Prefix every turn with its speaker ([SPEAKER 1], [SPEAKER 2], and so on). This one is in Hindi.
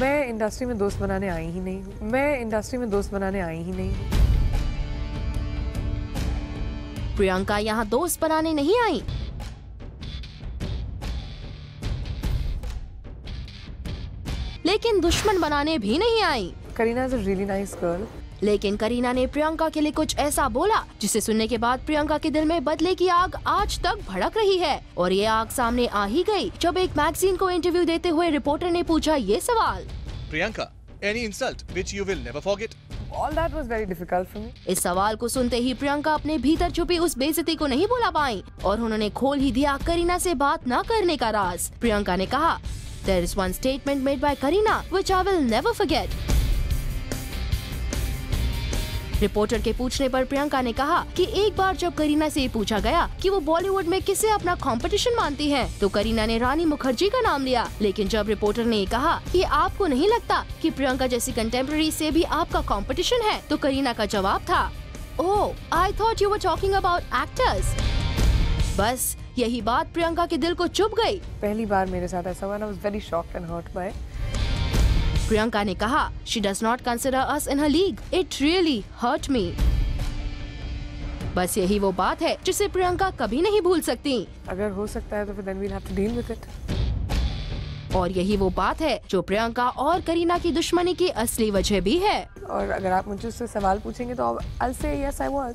[SPEAKER 1] मैं इंडस्ट्री में दोस्त बनाने आई ही नहीं हूँ। मैं इंडस्ट्री में दोस्त बनाने आई ही नहीं हूँ।
[SPEAKER 2] प्रियंका यहाँ दोस्त बनाने नहीं आई। लेकिन दुश्मन बनाने भी नहीं आई।
[SPEAKER 1] Kareena is a really nice girl
[SPEAKER 2] लेकिन करीना ने प्रियंका के लिए कुछ ऐसा बोला जिसे सुनने के बाद प्रियंका के दिल में बदले की आग आज तक भड़क रही है। और ये आग सामने आ ही गई जब एक मैगजीन को इंटरव्यू देते हुए रिपोर्टर ने पूछा ये सवाल।
[SPEAKER 3] Priyanka, any insult which you will never forget?
[SPEAKER 1] All that was very difficult for me
[SPEAKER 2] इस सवाल को सुनते ही प्रियंका अपने भीतर छुपी उस बेइज्जती को नहीं भुला पाई और उन्होंने खोल ही दिया करीना से बात न करने का राज। प्रियंका ने कहा there is one statement made by Kareena which I will never forget reporter के पूछने पर प्रियंका ने कहा कि एक बार जब करीना से पूछा गया कि वो बॉलीवुड में किसे अपना कंपटीशन मानती हैं, तो करीना ने रानी मुखर्जी का नाम लिया। लेकिन जब रिपोर्टर ने कहा कि आपको नहीं लगता कि प्रियंका जैसी कंटेम्प्रेरी से भी आपका कंपटीशन है तो करीना का जवाब था ओह I thought you were talking about actors बस यही बात प्रियंका के दिल को चुप गई।
[SPEAKER 1] पहली बार मेरे साथ ऐसा हुआ I was very shocked and hurt by
[SPEAKER 2] Priyanka ने कहा she does not consider us in league it really hurt me बस यही वो बात है जिसे प्रियंका कभी नहीं भूल सकती।
[SPEAKER 1] अगर हो सकता है तो फिर then we'll have to deal with it
[SPEAKER 2] और यही वो बात है जो प्रियंका और करीना की दुश्मनी की असली वजह भी है।
[SPEAKER 1] और अगर आप मुझे सवाल पूछेंगे तो आई से यस आई वाज